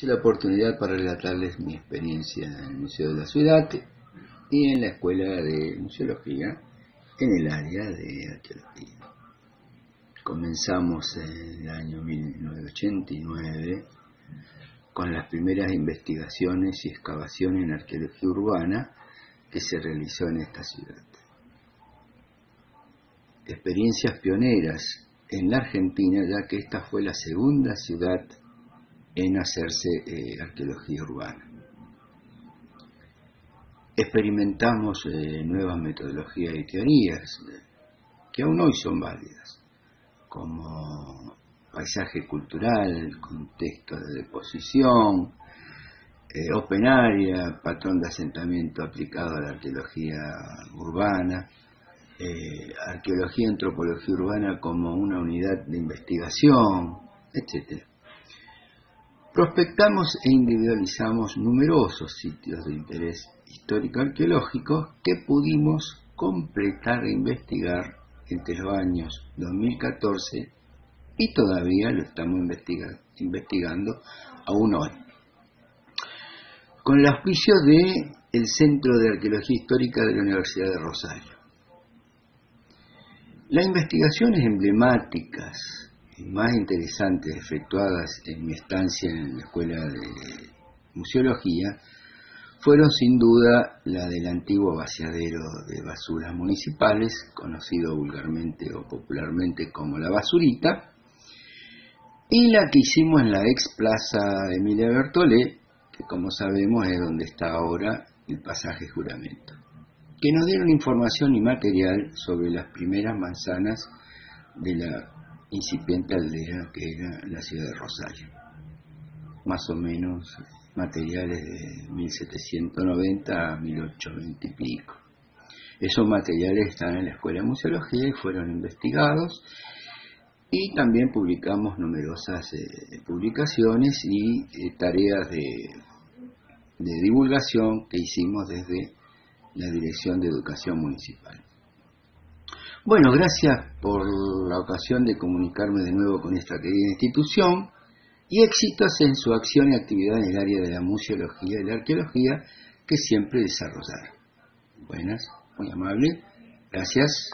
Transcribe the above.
la oportunidad para relatarles mi experiencia en el Museo de la Ciudad y en la Escuela de Museología en el área de arqueología. Comenzamos en el año 1989 con las primeras investigaciones y excavaciones en arqueología urbana que se realizó en esta ciudad. Experiencias pioneras en la Argentina, ya que esta fue la segunda ciudad en hacerse eh, arqueología urbana. Experimentamos eh, nuevas metodologías y teorías eh, que aún hoy son válidas, como paisaje cultural, contexto de deposición, open area, patrón de asentamiento aplicado a la arqueología urbana, arqueología antropología urbana como una unidad de investigación, etc. Prospectamos e individualizamos numerosos sitios de interés histórico-arqueológico que pudimos completar e investigar entre los años 2014 y todavía lo estamos investigando aún hoy. Con el auspicio de Centro de Arqueología Histórica de la Universidad de Rosario. Las investigaciones emblemáticas más interesantes efectuadas en mi estancia en la Escuela de Museología fueron sin duda la del antiguo vaciadero de basuras municipales, conocido vulgarmente o popularmente como la basurita, y la que hicimos en la ex plaza Emilia Bertolé, que como sabemos es donde está ahora el pasaje juramento, que nos dieron información y material sobre las primeras manzanas de la incipiente aldea que era la ciudad de Rosario. Más o menos materiales de 1790 a 1820 y pico. Esos materiales están en la Escuela de Museología y fueron investigados y también publicamos numerosas eh, publicaciones y eh, tareas de, de divulgación que hicimos desde la Dirección de Educación Municipal. Bueno, gracias por la ocasión de comunicarme de nuevo con esta querida institución y éxitos en su acción y actividad en el área de la museología y la arqueología que siempre desarrollará. Buenas, muy amable, gracias.